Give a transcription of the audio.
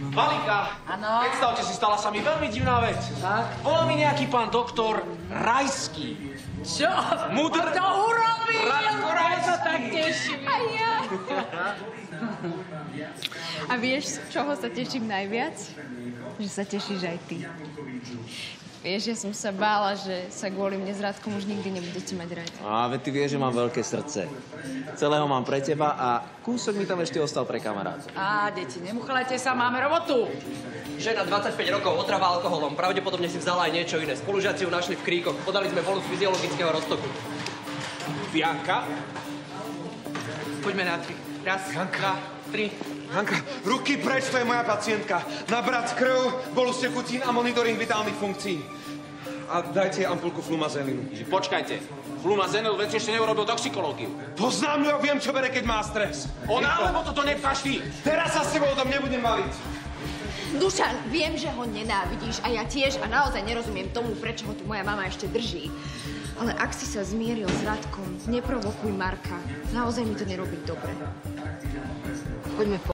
Malika, predstavte si, stala sa mi veľmi divná vec. Tak. Volal mi nejaký pán doktor Rajský. Čo? Mudr- To urobíš, Radko ja Rajský. sa tak teším. A ja. A vieš, z čoho sa teším najviac? Že sa tešíš aj ty. Vieš, ja som sa bála, že sa kvôli mne s Radkom už nikdy nebudete mať radi. A veď ty vieš, že mám veľké srdce. Celého mám pre teba a kúsok mi tam ešte ostal pre kamarát. Á, deti, nemuchalajte sa, máme robotu. Žena 25 rokov otrava alkoholom. Pravdepodobne si vzala aj niečo iné. Spolužiaci ju našli v kríkoch. Podali sme bolu z fyziologického roztoku. Bianka? Poďme na tri. Raz, dva, tri. Hanka, ruky preč, to je moja pacientka. Nabrať krv, bolu z tekutín a monitoring vitálnych funkcií. A dajte jej ampulku flumazeninu. Že počkajte, Flumazenil vec ešte neurobil toxikológiu. Poznám ju a viem, čo bere, keď má stres. Ona, alebo toto nepcháš ty? Teraz sa s tebou o tom nebudem baviť. Dušan, viem, že ho nenávidíš a ja tiež a naozaj nerozumiem tomu, prečo ho tu moja mama ešte drží. Ale ak si sa zmieril s Radkom, neprovokuj Marka. Naozaj mi to nerobí dobre. Подними фото.